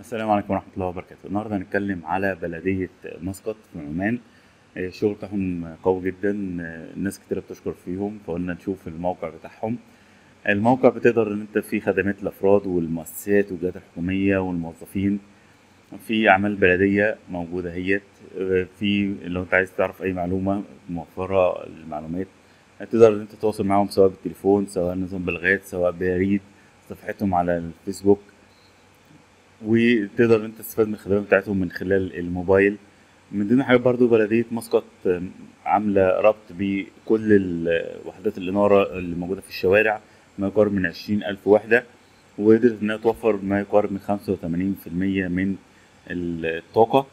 السلام عليكم ورحمة الله وبركاته. النهاردة هنتكلم على بلدية مسقط في عمان. آه، الشغل بتاعهم قوي جدا. آه، ناس كتيرة بتشكر فيهم فقلنا نشوف الموقع بتاعهم. الموقع بتقدر إن أنت فيه خدمات الأفراد والمؤسسات والجهات الحكومية والموظفين. في أعمال بلدية موجودة هيت. آه، في لو أنت عايز تعرف أي معلومة موفرة المعلومات تقدر إن أنت تتواصل معاهم سواء بالتليفون سواء نظام بلغات سواء بريد صفحتهم على الفيسبوك. وتقدر أنت تستفاد من الخدمات بتاعتهم من خلال الموبايل من ضمن الحاجات برضو بلدية مسقط آم، عاملة ربط بكل وحدات الإنارة اللي موجودة في الشوارع ما يقارب من عشرين ألف وحدة وقدرت إنها توفر ما يقارب من خمسة وتمانين في المية من الطاقة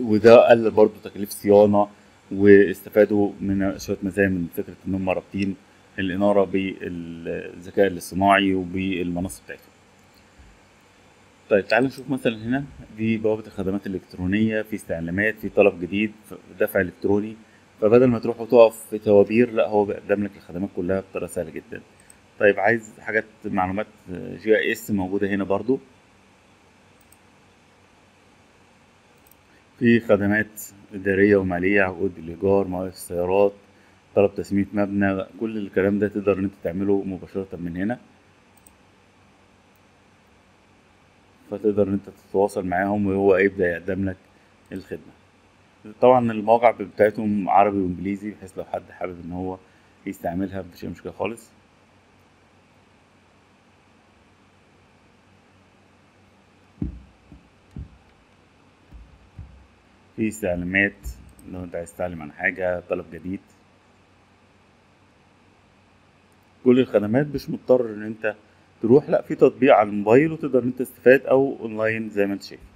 وده قلل برضو تكاليف صيانة واستفادوا من شوية مزايا من فكرة إن هم رابطين الإنارة بالذكاء الاصطناعي وبالمنصة بتاعتهم. طيب تعال نشوف مثلا هنا دي بوابة الخدمات الإلكترونية في استعلامات في طلب جديد دفع إلكتروني. فبدل ما تروح وتقف في توابير لا هو بيقدم لك الخدمات كلها بطريقة سهلة جدا. طيب عايز حاجات معلومات GIS موجودة هنا برضو. في خدمات إدارية ومالية عقود الإيجار مواقف السيارات طلب تسمية مبنى كل الكلام ده تقدر إن أنت تعمله مباشرة من هنا. فتقدر إن أنت تتواصل معاهم وهو يبدأ يقدم لك الخدمة. طبعا المواقع بتاعتهم عربي وإنجليزي بحيث لو حد حابب إن هو يستعملها مفيش أي مشكلة خالص. في استعلامات لو أنت عايز تتعلم عن حاجة طلب جديد. كل الخدمات مش مضطر إن أنت تروح لا في تطبيق على الموبايل وتقدر إن أنت تستفاد أو اونلاين زي ما أنت شايف.